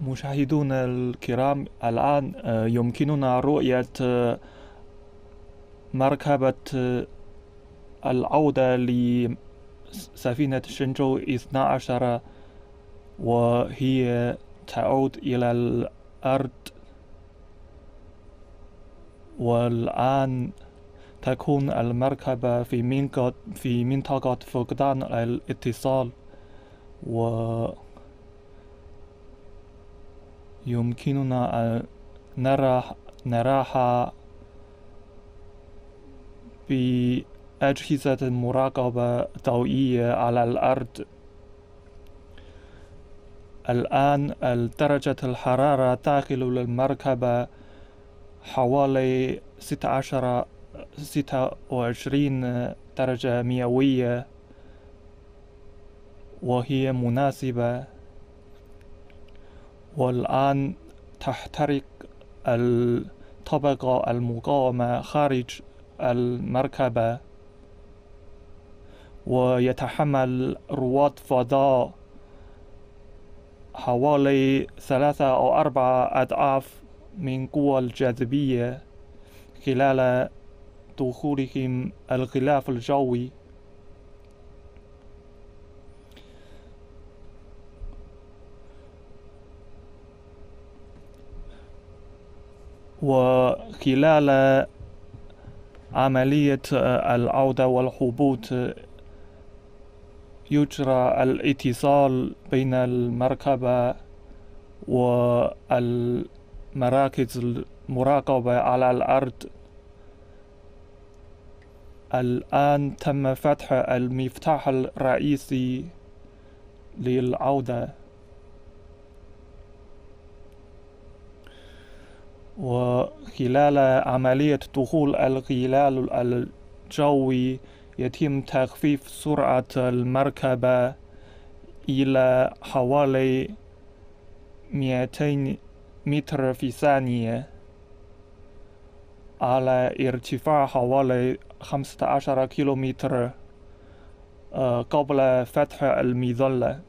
مشاهدونا الكرام الآن آه، يمكننا رؤية آه، مركبة آه، العودة لسفينة شنجو 12 وهي تعود إلى الأرض. والآن تكون المركبة في منطقة في منطقة فقدان الاتصال. و يمكننا أن نرى نراها بأجهزة مراقبة ضوئية على الأرض. الآن درجة الحرارة داخل المركبة حوالي ستة عشر ستة وعشرين درجة مئوية وهي مناسبة. والآن تحترق الطبقة المقاومة خارج المركبة. ويتحمل رواد فضاء حوالي ثلاثة أو أربعة أضعاف من قوى الجاذبية خلال دخولهم الغلاف الجوي. وخلال عملية العودة والهبوط يجرى الاتصال بين المركبة والمراكز المراقبة على الأرض. الآن تم فتح المفتاح الرئيسي للعودة. وخلال عملية دخول الغلال الجوي يتم تخفيف سرعة المركبة إلى حوالي 200 متر في ثانية. على ارتفاع حوالي 15 كيلومتر آه، قبل فتح المظلة.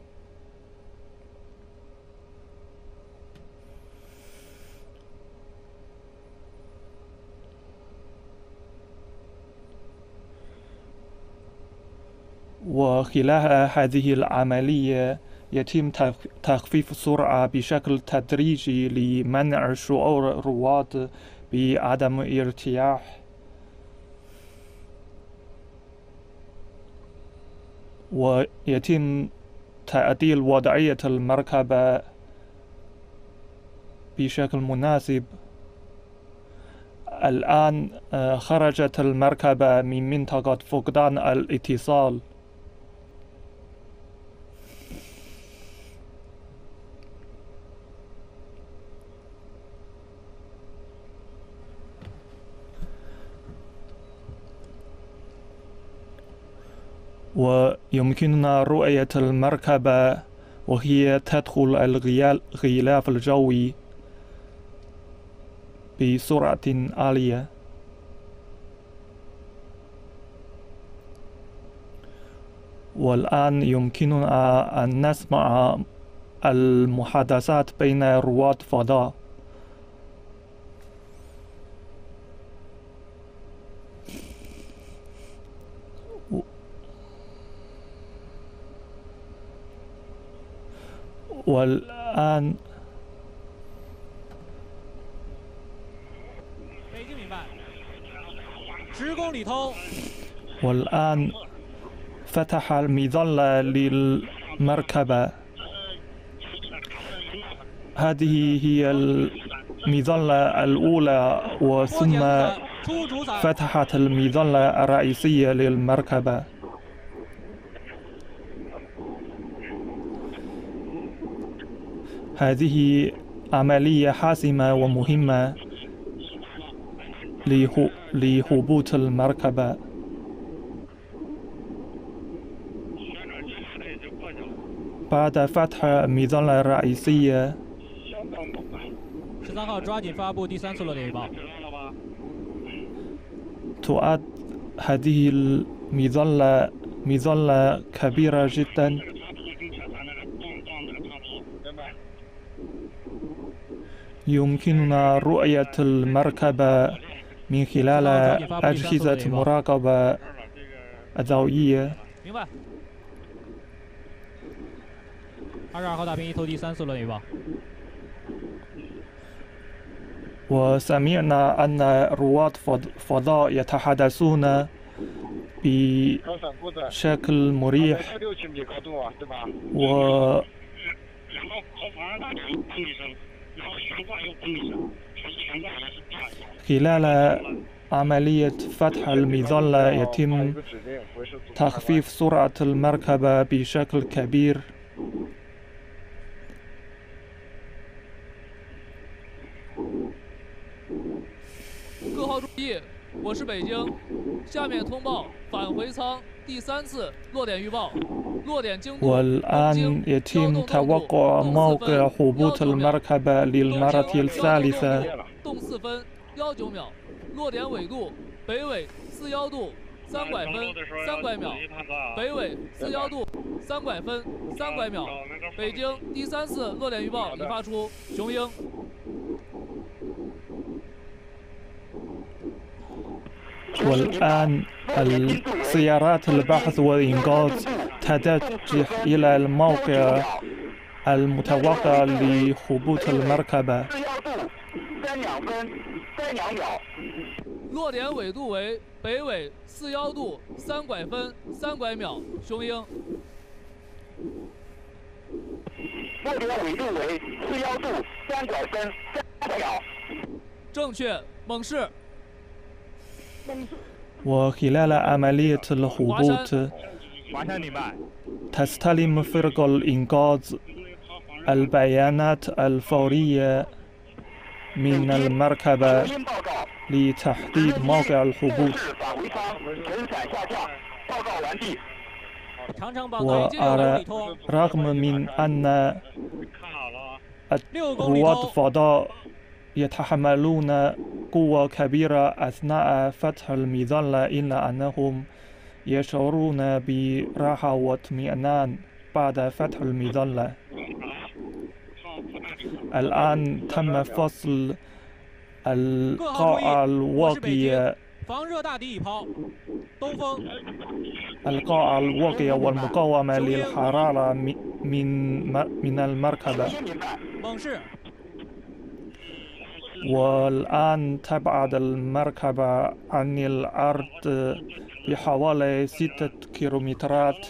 وخلال هذه العملية يتم تخفيف السرعة بشكل تدريجي لمنع شعور الرواد بعدم ارتياح. ويتم تعديل وضعية المركبة بشكل مناسب. الآن آه، خرجت المركبة من منطقة فقدان الاتصال. ويمكننا رؤية المركبة وهي تدخل الغلاف الجوي بسرعة عالية. والآن يمكننا أن نسمع المحادثات بين رواد فضاء. والآن والآن فتح المظلة للمركبة. هذه هي المظلة الأولى وثم فتحت المظلة الرئيسية للمركبة. هذه عملية حاسمة ومهمة لهبوط المركبة. بعد فتح المظلة الرئيسية تؤد هذه المظلة مظلة كبيرة جدا. يمكننا رؤية المركبة من خلال أجهزة مراقبة الضوئية وسمعنا أن رواد فضاء يتحدثون بشكل مريح. و خلال عملية فتح المظلة يتم تخفيف سرعة المركبة بشكل كبير. 各号注意，我是北京，下面通报返回舱第三次落点预报，落点经度东 والآن 经交 يتم 动动度 توقع 动 موقع 四分 هبوط 幺九秒 المركبة للمرة الثالثة 动四分幺九秒，落点纬度北纬四幺度三拐分三拐秒，北纬四幺度三拐分三拐秒。北京第三次落点预报已发出，雄鹰。 والآن السيارات البحث والإنقاذ تتجه إلى الموقع المتوقع لهبوط المركبة 四幺度三两分三两秒。落点纬度为北纬四幺度三拐分三拐秒，雄鹰。落点纬度为四幺度三拐分三秒。正确，猛士。 وخلال عملية الهبوط تستلم فرق الإنقاذ البيانات الفورية من المركبة لتحديد موقع الهبوط. وعلى رغم من أن رواد فضاء يتحملون قوة كبيرة أثناء فتح المظلة إلا أنهم يشعرون براحة واطمئنان بعد فتح المظلة. الآن تم فصل القاعة الواقية القاعة الواقية والمقاومة للحرارة من من المركبة. والآن تبعد المركبة عن الأرض بحوالي ستة كيلومترات.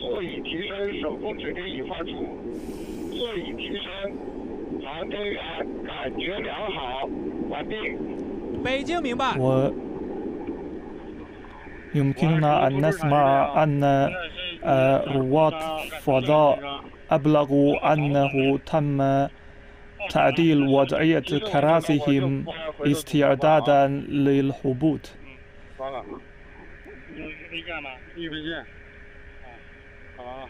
哎，这个自己提升的这个是这是晚上要发的，啊，要发。自己提升啊，提升完成。好，报告。神舟十二号报告，座椅提升手工指令已发出，座椅提升，航天员感觉良好，完毕。北京明白。 و يمكننا أن نسمع أن آه، رواد فضاء أبلغوا أنه تم تعديل وضعية كراسيهم استعدادا للهبوط 啊。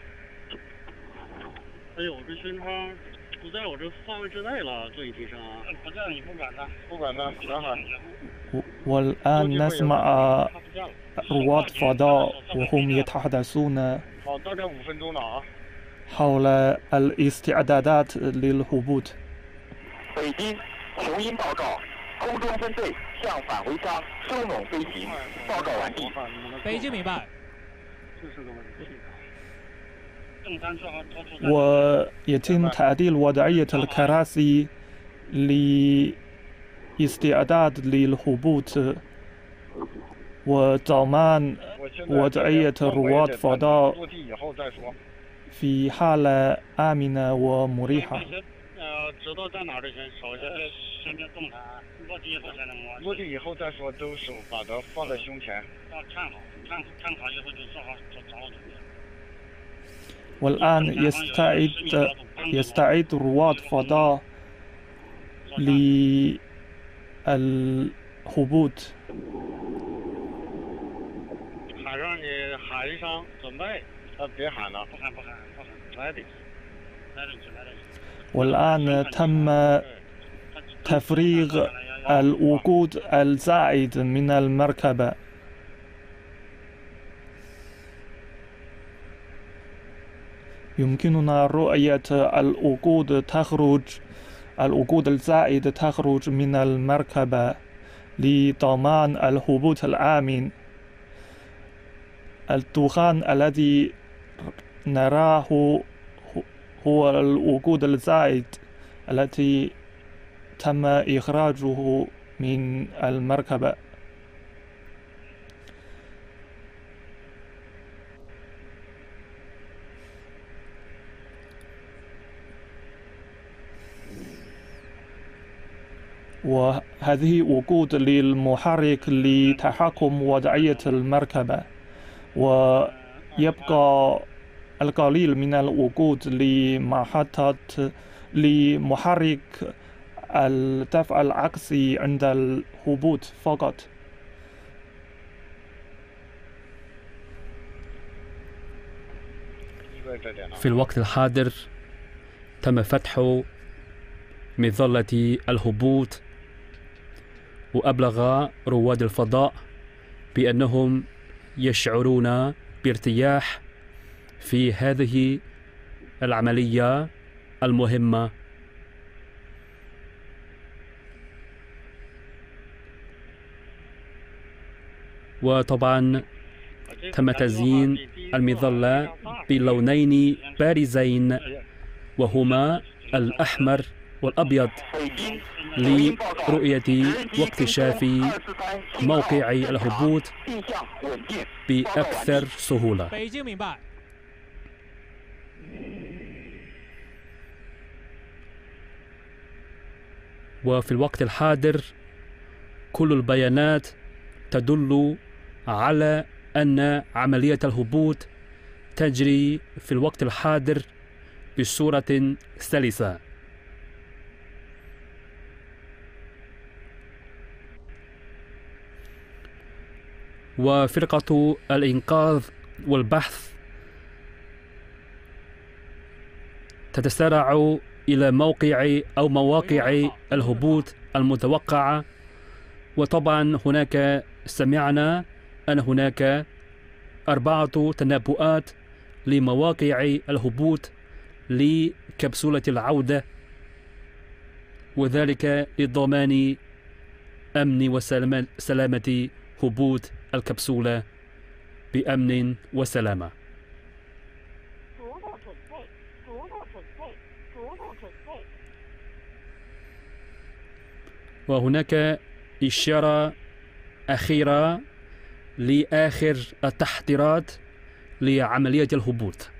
哎呦，这巡航不在我这范围之内了，座椅提升啊。不在你不管它，不管它，想好。 والآن نسمع 它不见了。 رواد فضاء وهم يتحدثون 好，大概五分钟了啊。 حول الاستعدادات للهبوط 北京雄鹰报告，空中分队向返回舱收拢飞行，报告完毕。北京明白。这是个问题。 ويتم تعديل وضعية الكراسي لاستعداد للهبوط وضمان وضعية رواد فضاء في حالة آمنة ومريحة. والآن يستعد يستعد رواد فضاء للهبوط. والآن تم تفريغ الوقود الزائد من المركبة. يمكننا رؤية الوقود تخرج الوقود الزائد تخرج من المركبة لضمان الهبوط الآمن. الدخان الذي نراه هو الوقود الزائد التي تم إخراجه من المركبة. وهذه وقود للمحرك لتحكم وضعية المركبة ويبقى القليل من الوقود لمحطة لمحرك الدفع العكسي عند الهبوط فقط. في الوقت الحاضر تم فتح مظلة الهبوط وأبلغ رواد الفضاء بأنهم يشعرون بارتياح في هذه العملية المهمة. وطبعا تم تزيين المظلة بلونين بارزين وهما الأحمر. والأبيض لرؤية واكتشاف موقع الهبوط بأكثر سهولة. وفي الوقت الحاضر كل البيانات تدل على أن عملية الهبوط تجري في الوقت الحاضر بصورة سلسة. وفرقة الإنقاذ والبحث تتسارع إلى موقع أو مواقع الهبوط المتوقعة. وطبعا هناك سمعنا أن هناك أربعة تنبؤات لمواقع الهبوط لكبسولة العودة وذلك لضمان أمن وسلامة سلامة هبوط الكبسولة بأمن وسلامة. وهناك إشارة أخيرة لآخر التحضيرات لعملية الهبوط.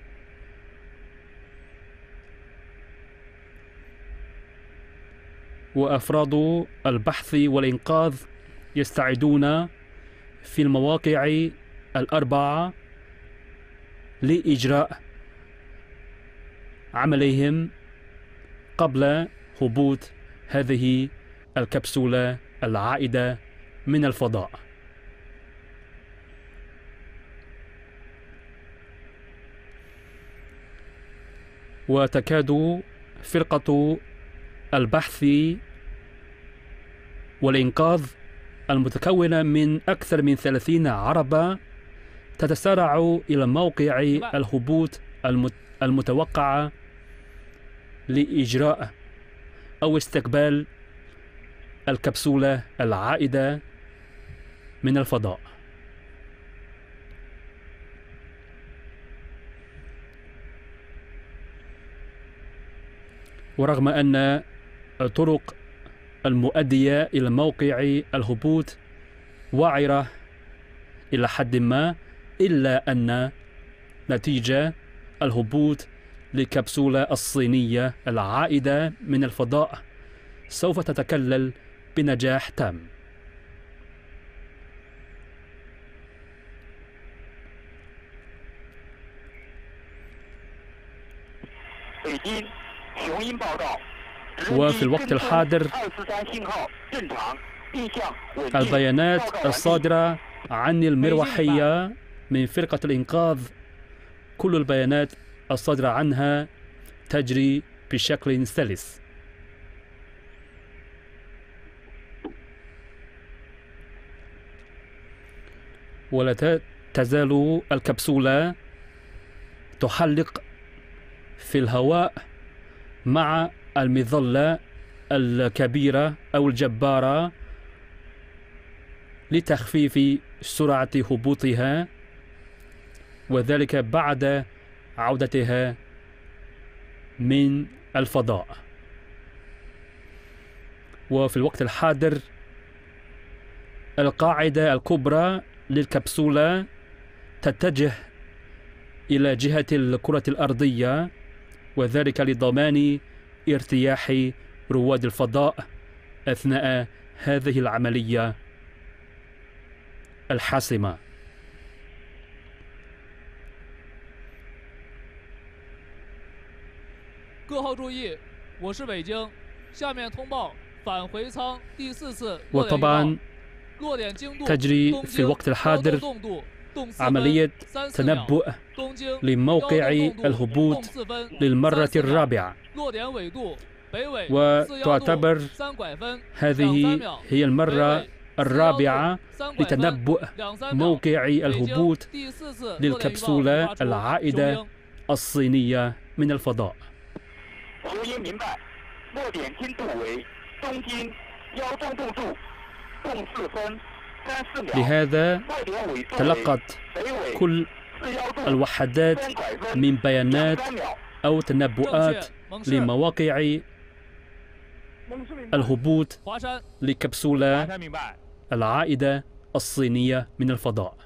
وأفراد البحث والإنقاذ يستعدون في المواقع الأربعة لإجراء عملهم قبل هبوط هذه الكبسولة العائدة من الفضاء. وتكاد فرقة البحث والإنقاذ المتكونة من أكثر من ثلاثين عربة تتسارع إلى موقع الهبوط المت- المتوقع لإجراء أو استقبال الكبسولة العائدة من الفضاء. ورغم أن الطرق المؤدية إلى موقع الهبوط وعرة إلى حد ما إلا أن نتيجة الهبوط للكبسولة الصينية العائدة من الفضاء سوف تتكلل بنجاح تام 北京雄鹰报告。 وفي الوقت الحاضر البيانات الصادرة عن المروحية من فرقة الإنقاذ. كل البيانات الصادرة عنها تجري بشكل سلس. ولا تزال الكبسولة تحلق في الهواء مع المظلة الكبيرة أو الجبارة لتخفيف سرعة هبوطها وذلك بعد عودتها من الفضاء. وفي الوقت الحاضر القاعدة الكبرى للكبسولة تتجه إلى جهة الكرة الأرضية وذلك لضمان ارتياح رواد الفضاء أثناء هذه العملية الحاسمة. وطبعا تجري في الوقت الحاضر عملية تنبؤ لموقع الهبوط للمرة الرابعة. وتعتبر هذه هي المرة الرابعة لتنبؤ موقع الهبوط للكبسولة العائدة الصينية من الفضاء. لهذا تلقت كل الوحدات من بيانات أو تنبؤات لمواقع الهبوط لكبسولة العائدة الصينية من الفضاء.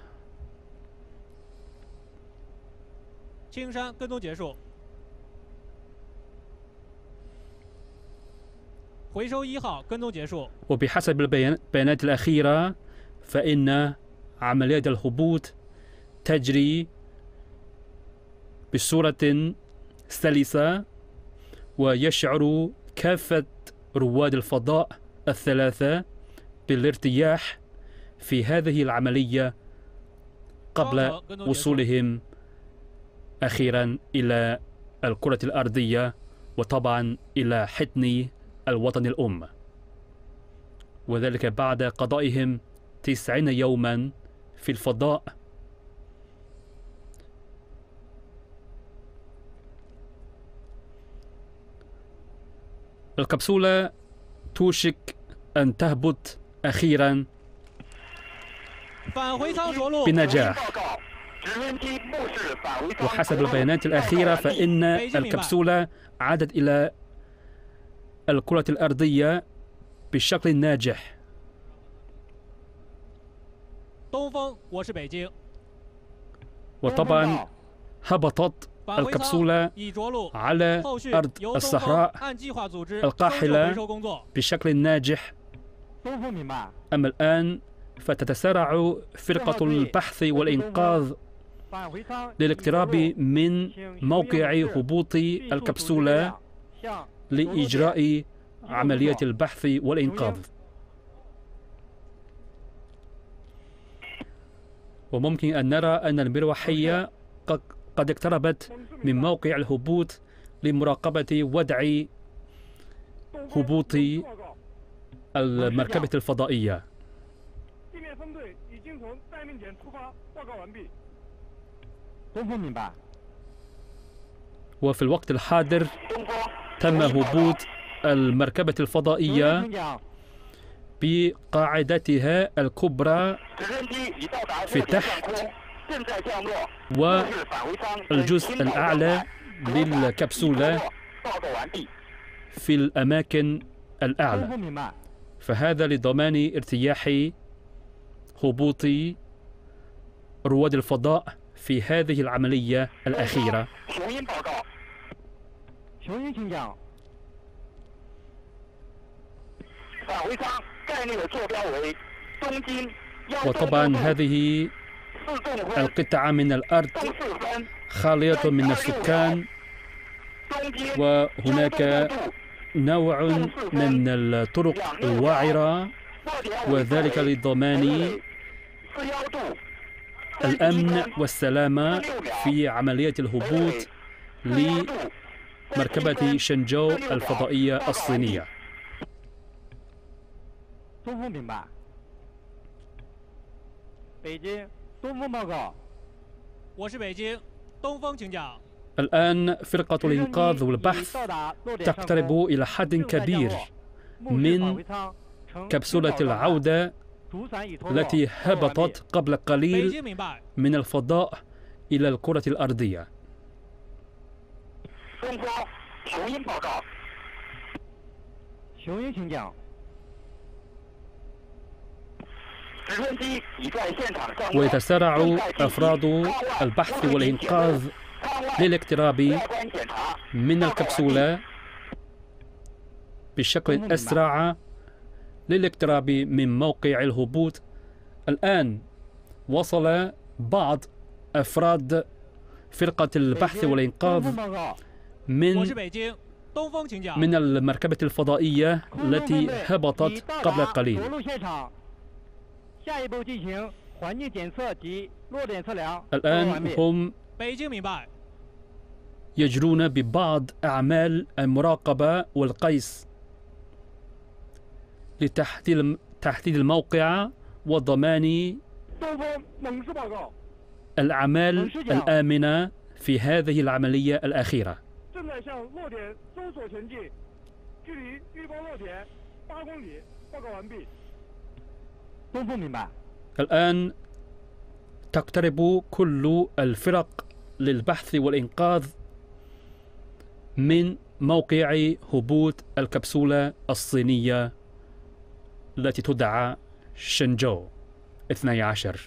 وبحسب البيانات الأخيرة فإن عمليات الهبوط تجري بصورة سلسة ويشعر كافة رواد الفضاء الثلاثة بالارتياح في هذه العملية قبل وصولهم أخيرا إلى الكرة الأرضية وطبعا إلى حضن الوطن الأم. وذلك بعد قضائهم تسعين يوما في الفضاء. الكبسولة توشك أن تهبط أخيرا بنجاح. وحسب البيانات الأخيرة فإن الكبسولة عادت إلى الكرة الأرضية بشكل ناجح. 东风，我是北京。 وطبعا هبطت 返回舱 الكبسولة 已着陆。 على 后续 أرض 由东风 الصحراء 按计划组织 القاحلة 收回收工作。 بشكل ناجح 东风明白， أما الآن فتتسارع فرقة البحث والإنقاذ 返回舱 للاقتراب من 请 موقع 雄鹰同志 هبوط 迅速组织力 الكبسولة 量向 لإجراء عملية البحث والإنقاذ وممكن أن نرى أن المروحية قد اقتربت من موقع الهبوط لمراقبة ودع هبوط المركبة الفضائية. وفي الوقت الحاضر تم هبوط المركبة الفضائية بقاعدتها الكبرى في تحت والجزء الأعلى للكبسولة في الأماكن الأعلى فهذا لضمان ارتياح هبوط رواد الفضاء في هذه العملية الأخيرة وطبعا هذه القطعة من الأرض خالية من السكان وهناك نوع من الطرق الوعرة وذلك لضمان الأمن والسلامة في عملية الهبوط لمركبة شنجو الفضائية الصينية 东风明白。北京，东风报告。我是北京，东风请讲。 الآن فرقة الإنقاذ والبحث تقترب إلى حد كبير من كبسولة العودة التي هبطت قبل 北 قليل 京明白。 من الفضاء إلى الكرة الأرضية ويتسارع أفراد البحث والإنقاذ للاقتراب من الكبسولة بشكل أسرع للاقتراب من موقع الهبوط. الآن وصل بعض أفراد فرقة البحث والإنقاذ من من المركبة الفضائية التي هبطت قبل قليل. الآن هم يجرون ببعض أعمال المراقبة والقيس لتحديد الموقع وضمان الأعمال الآمنة في هذه العملية الأخيرة. الآن تقترب كل الفرق للبحث والإنقاذ من موقع هبوط الكبسولة الصينية التي تدعى شنجو 12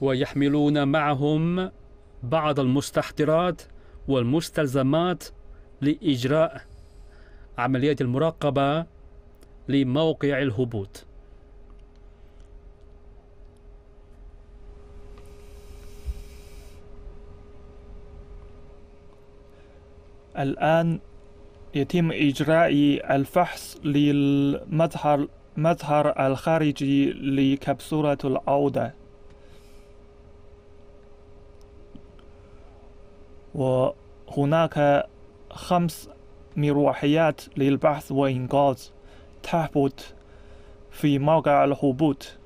ويحملون معهم بعض المستحضرات والمستلزمات لإجراء عمليات المراقبة لموقع الهبوط. الآن يتم إجراء الفحص للمظهر مظهر الخارجي لكبسولة العودة. وهناك خمس مروحيات للبحث وإنقاذ. تهبط في موقع الهبوط.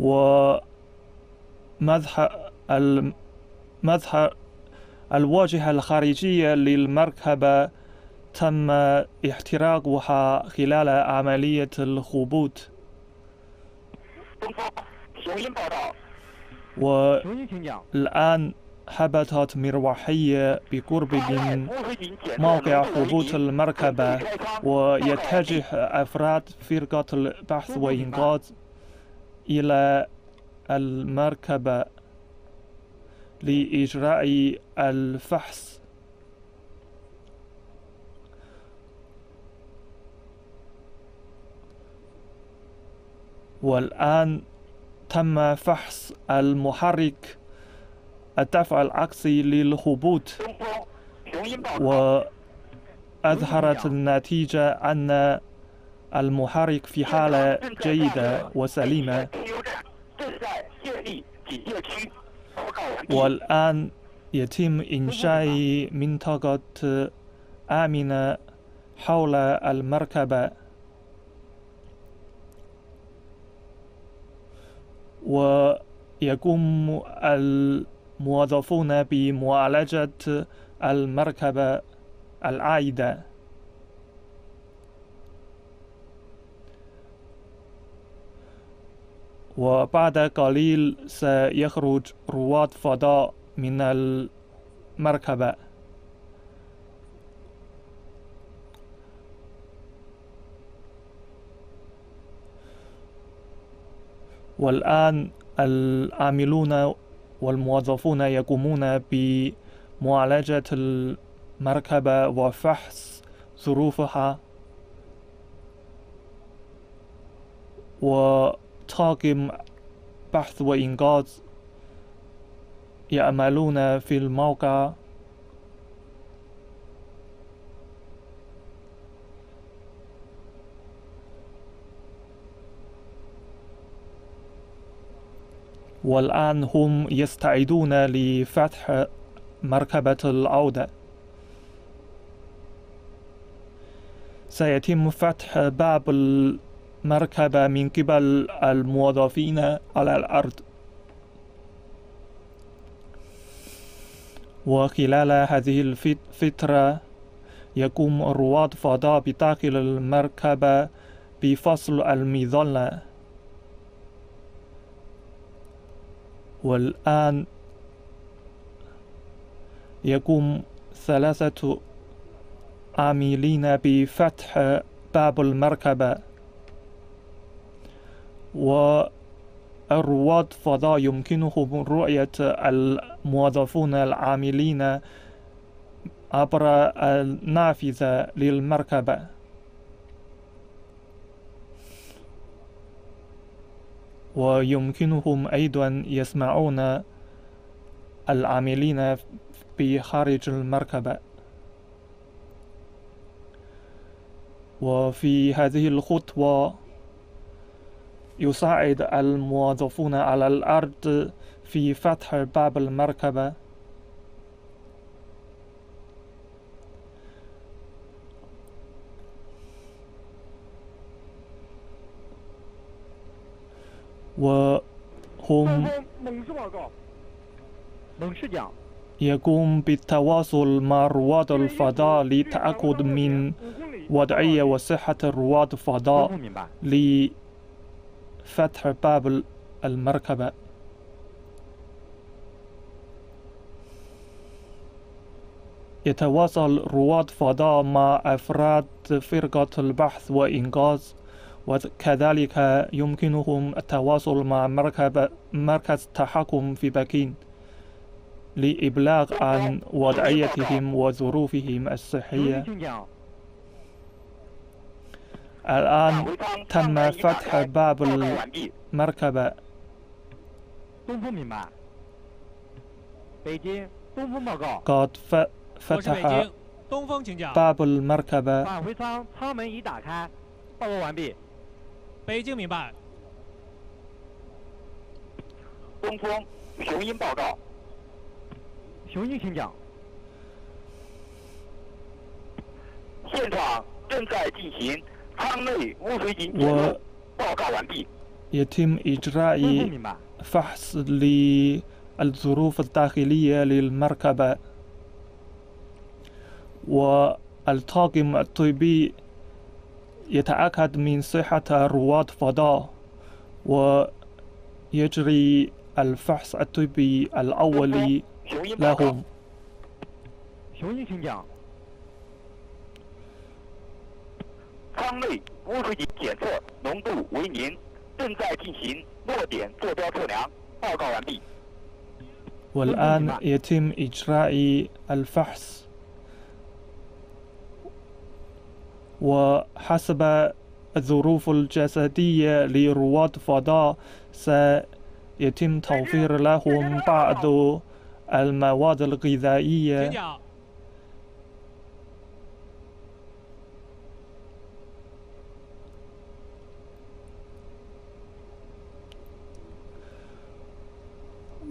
و مظهر الواجهة الخارجية للمركبة تم احتراقها خلال عملية الهبوط. والآن هبطت مروحية بقرب من موقع هبوط المركبة ويتجه أفراد فرقة البحث وإنقاذ إلى المركبة لإجراء الفحص. والآن تم فحص المحرك. الدفع العكسي للهبوط وأظهرت النتيجة أن المحرك في حالة جيدة وسليمة. والآن يتم إنشاء منطقة آمنة حول المركبة. ويقوم ال الموظفون بمعالجة المركبة العائدة وبعد قليل سيخرج رواد فضاء من المركبة. والآن العاملون والموظفون يقومون بمعالجة المركبة وفحص ظروفها وطاقم بحث وإنقاذ يعملون في الموقع. والآن هم يستعدون لفتح مركبة العودة. سيتم فتح باب المركبة من قبل الموظفين على الأرض. وخلال هذه الفترة يقوم رواد فضاء بداخل المركبة بفصل المظلة. والآن يقوم ثلاثة عاملين بفتح باب المركبة. والرواد فضاء يمكنهم رؤية الموظفون العاملين عبر النافذة للمركبة. ويمكنهم أيضا يسمعون العاملين بخارج المركبة. وفي هذه الخطوة يساعد الموظفون على الأرض في فتح باب المركبة. وهم يقوم بالتواصل مع رواد الفضاء للتأكد من وضعية وصحة رواد الفضاء لفتح باب المركبة. يتواصل رواد فضاء مع أفراد فرقة البحث وإنقاذ وكذلك يمكنهم التواصل مع مركب مركز التحكم في بكين لإبلاغ عن وضعيتهم وظروفهم الصحية الآن تم فتح باب المركبة قد فتح باب المركبة 北京明白。东风，雄鹰报告。雄鹰请讲。现场正在进行舱内污水井检测 و ，报告完毕。 يتم 东风 إجراء 明白。 فحص للظروف الداخلية للمركبة والطاقم الطبي يتأكد من صحة رواد فضاء ويجري الفحص الطبي الأولي لهم. والآن يتم إجراء الفحص. وحسب الظروف الجسدية لرواد فضاء سيتم توفير لهم بعض المواد 请 الغذائية 讲。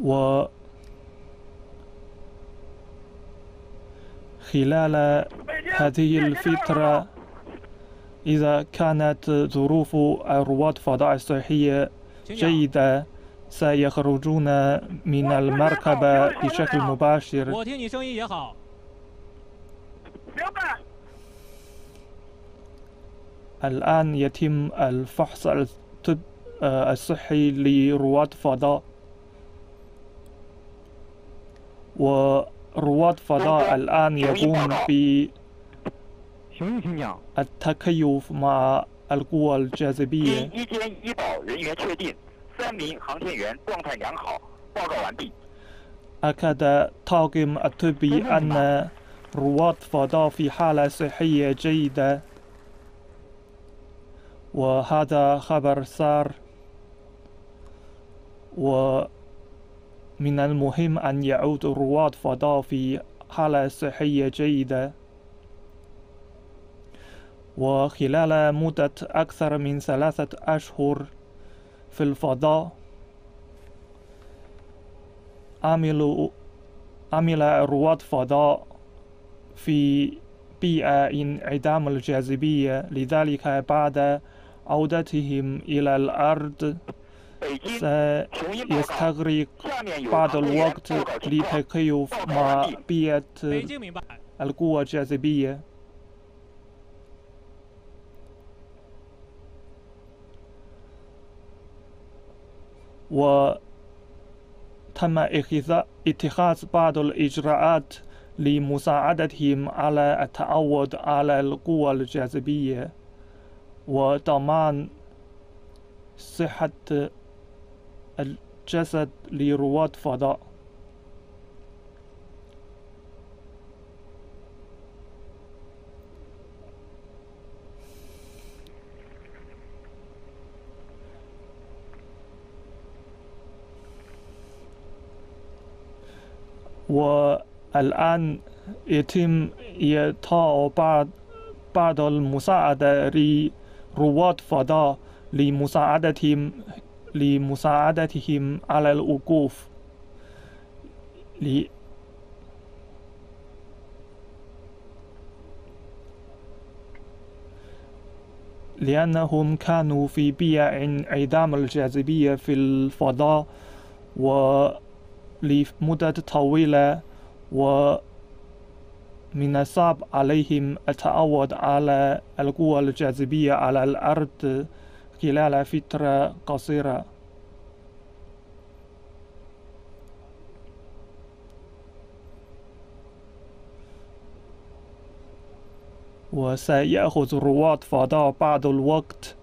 و خلال هذه الفترة إذا كانت ظروف رواد الفضاء الصحية جيدة سيخرجون من المركبة بشكل مباشر. الآن يتم الفحص الطب آه، الصحي لرواد فضاء. ورواد فضاء الآن يقوم نعم. ب التكيف مع القوى الجاذبية أكد الطاقم الطبي أن رواد فضاء في حالة صحية جيدة وهذا خبر سار ومن المهم أن يعود رواد فضاء في حالة صحية جيدة وخلال مدة أكثر من ثلاثة أشهر في الفضاء عمل عمل رواد فضاء في بيئة انعدام الجاذبية. لذلك بعد عودتهم إلى الأرض سيستغرق بعض الوقت لتكيف مع بيئة القوى الجاذبية. وتم اتخاذ بعض الإجراءات لمساعدتهم على التعود على القوة الجاذبية وضمان صحة الجسد لرواد فضاء. والآن يتم إعطاء بعض بعض المساعدة لرواد فضاء لمساعدتهم لمساعدتهم على الوقوف. لأنهم كانوا في بيئة انعدام الجاذبية في الفضاء لمدة طويلة ومن الصعب عليهم التعود على القوى الجاذبية على الأرض خلال فترة قصيرة. وسيأخذ رواد فضاء بعض الوقت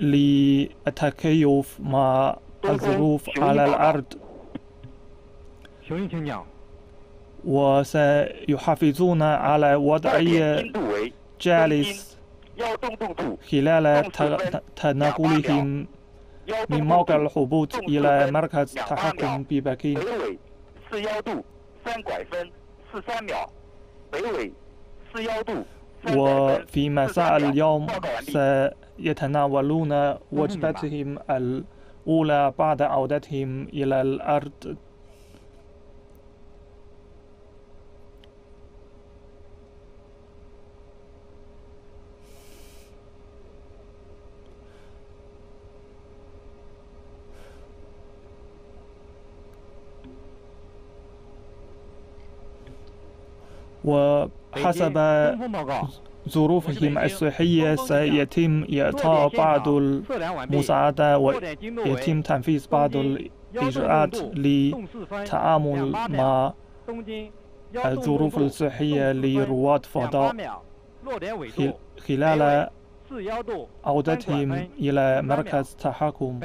للتكيف مع الظروف على الأرض. وسيحافظون على وضعية جالس خلال تنقلهم من موقع الهبوط إلى مركز تحكم ببكين وفي مساء اليوم سيتناولون وجبتهم الأولى بعد عودتهم إلى الأرض وحسب ظروفهم الصحية سيتم إعطاء بعض المساعدة ويتم تنفيذ بعض الإجراءات للتعامل مع الظروف الصحية لرواد فضاء. خلال عودتهم إلى مركز تحكم.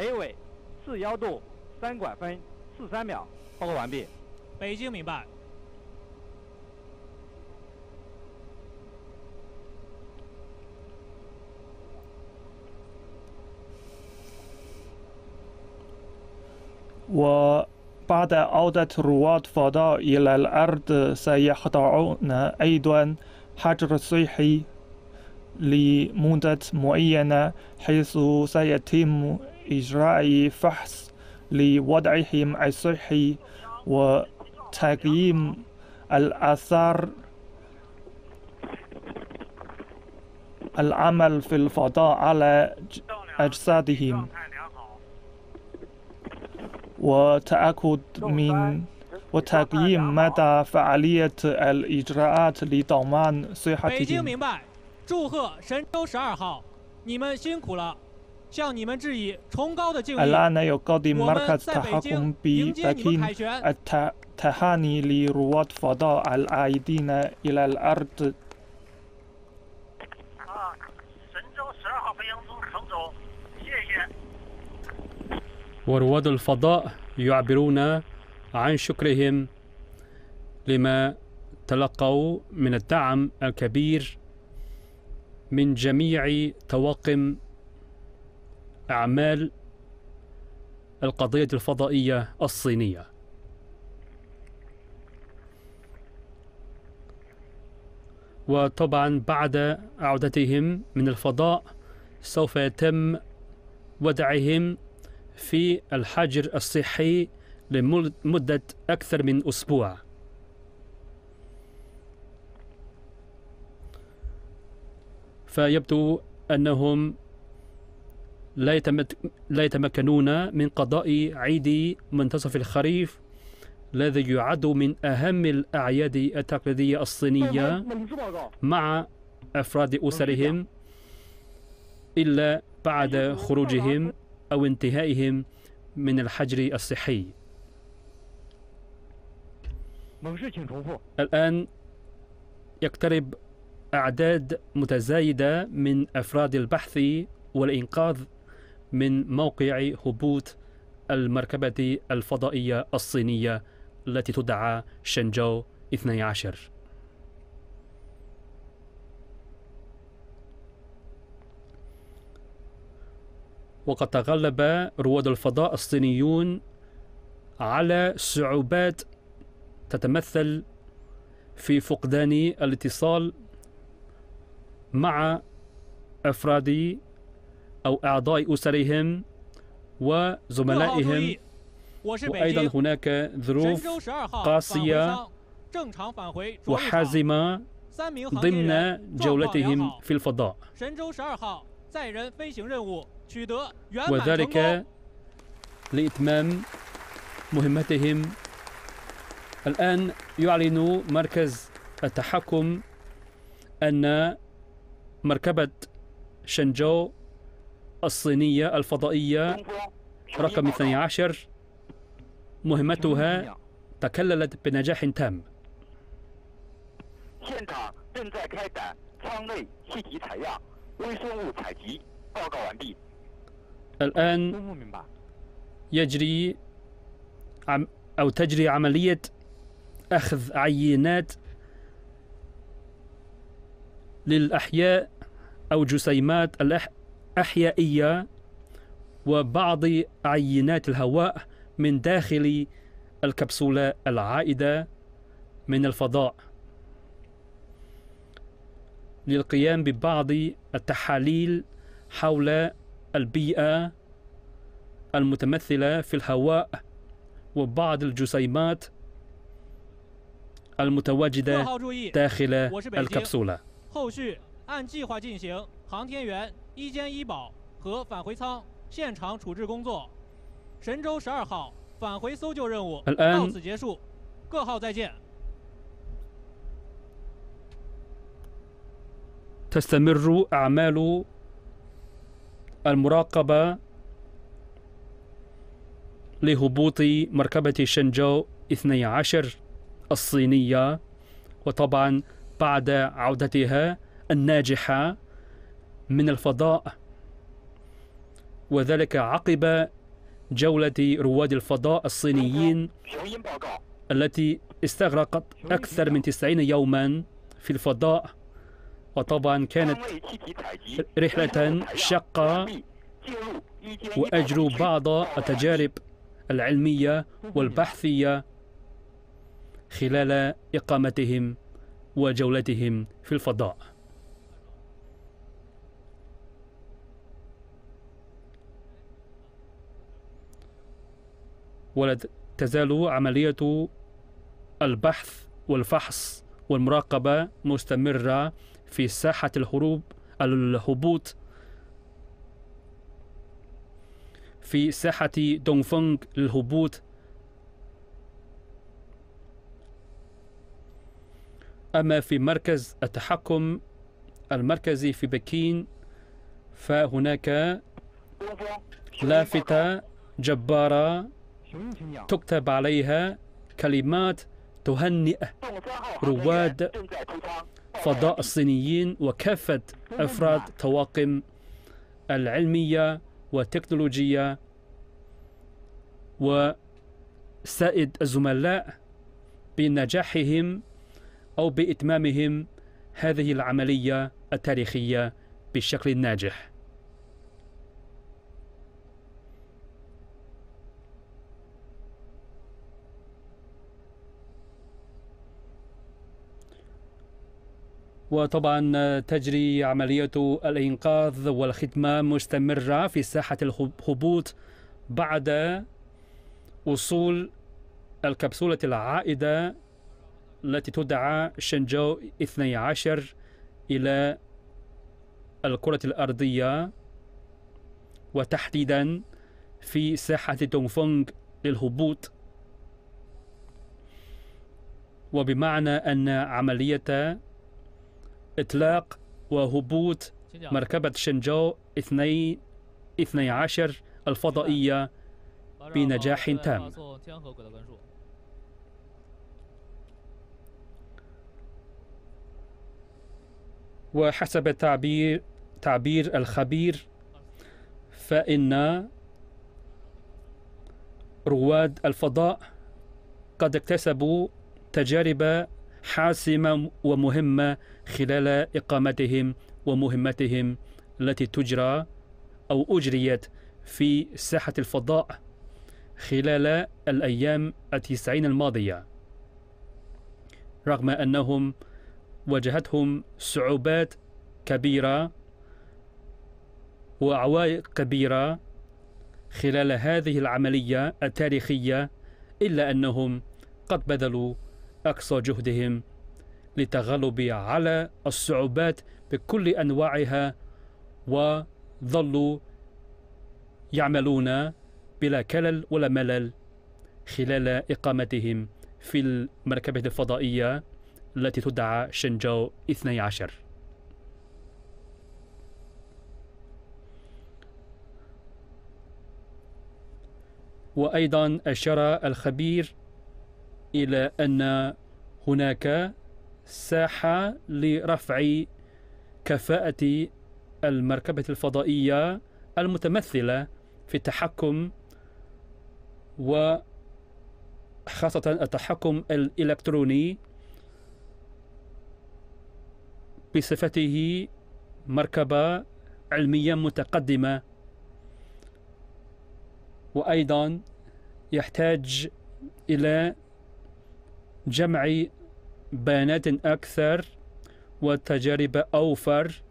وبعد عودة رواد فضاء إلى الأرض سيخضعون أيضا حجر صحي لمدة معينة حيث سيتم إجراء فحص لوضعهم الصحي وتقييم الآثار العمل في الفضاء على أجسادهم. وتأكد من وتقييم مدى فعالية الإجراءات لضمان 北京 صحتهم 明白，祝贺神舟十二号，你们辛苦了，向你们致以崇高的敬意。 الآن يقدم 我们 مركز 在北京 التحكم 迎接你们 ببكين 凯旋。 الت- التهاني لرواد فضاء العائدين إلى الأرض ورواد الفضاء يعبرون عن شكرهم لما تلقوا من الدعم الكبير من جميع طواقم أعمال القضية الفضائية الصينية. وطبعا بعد عودتهم من الفضاء سوف يتم وضعهم في الحجر الصحي لمدة أكثر من أسبوع. فيبدو أنهم لا, يتمكنون من قضاء عيد منتصف الخريف الذي يعد من أهم الأعياد التقليدية الصينية مع أفراد أسرهم إلا بعد خروجهم. أو انتهائهم من الحجر الصحي. الآن يقترب أعداد متزايدة من أفراد البحث والإنقاذ من موقع هبوط المركبة الفضائية الصينية التي تدعى شنجو 12 وقد تغلب رواد الفضاء الصينيون على صعوبات تتمثل في فقدان الاتصال مع أفراد أو أعضاء أسرهم وزملائهم. وأيضا هناك ظروف قاسية وحازمة ضمن جولتهم في الفضاء. وذلك لإتمام مهمتهم. الآن يعلن مركز التحكم أن مركبة شنجو الصينية الفضائية رقم 12 مهمتها تكللت بنجاح تام. الآن يجري أو تجري عملية أخذ عينات للأحياء أو جسيمات الأحيائية وبعض عينات الهواء من داخل الكبسولة العائدة من الفضاء. للقيام ببعض التحاليل حول البيئة المتمثلة في الهواء وبعض الجسيمات المتواجدة داخل الكبسولة. الآن تستمر أعمال المراقبة لهبوط مركبة شنجو 12 الصينية وطبعا بعد عودتها الناجحة من الفضاء. وذلك عقب جولة رواد الفضاء الصينيين التي استغرقت أكثر من 90 يوما في الفضاء. وطبعا كانت رحلة شقة وأجروا بعض التجارب العلمية والبحثية خلال إقامتهم وجولتهم في الفضاء. ولا تزال عملية البحث والفحص والمراقبة مستمرة في ساحة الهروب الهبوط. في ساحة دونفونغ للهبوط. أما في مركز التحكم المركزي في بكين فهناك لافتة جبارة تكتب عليها كلمات تهنئ رواد فضاء الصينيين وكافة أفراد طواقم العلمية والتكنولوجية وسائد الزملاء بنجاحهم أو بإتمامهم هذه العملية التاريخية بالشكل الناجح وطبعا تجري عملية الإنقاذ والخدمة مستمرة في ساحة الهبوط بعد وصول الكبسولة العائدة التي تدعى شنجو 12 إلى الكرة الأرضية وتحديدا في ساحة دونغفونغ للهبوط. وبمعنى أن عملية إطلاق وهبوط مركبة شنجو 12 الفضائية بنجاح تام. وحسب تعبير تعبير الخبير فإن رواد الفضاء قد اكتسبوا تجارب حاسمة ومهمة خلال إقامتهم ومهمتهم التي تجرى أو أجريت في ساحة الفضاء خلال الأيام التسعين الماضية رغم أنهم واجهتهم صعوبات كبيرة وعوائق كبيرة خلال هذه العملية التاريخية إلا أنهم قد بذلوا أقصى جهدهم للتغلب على الصعوبات بكل أنواعها وظلوا يعملون بلا كلل ولا ملل خلال إقامتهم في المركبة الفضائية التي تدعى شنجو 12 وأيضا أشار الخبير إلى أن هناك ساحة لرفع كفاءة المركبة الفضائية المتمثلة في التحكم وخاصة التحكم الإلكتروني بصفته مركبة علمية متقدمة. وأيضا يحتاج إلى جمع بيانات أكثر وتجارب أوفر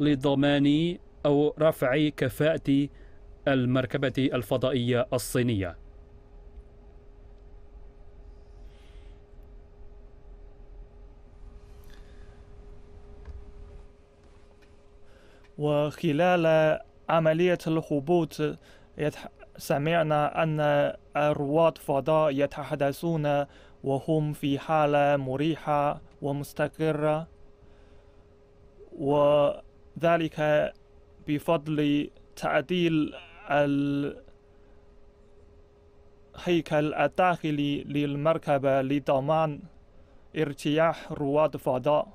لضمان أو رفع كفاءة المركبة الفضائية الصينية. وخلال عملية الهبوط سمعنا أن رواد فضاء يتحدثون وهم في حالة مريحة ومستقرة. وذلك بفضل تعديل الهيكل الداخلي للمركبة لضمان ارتياح رواد فضاء.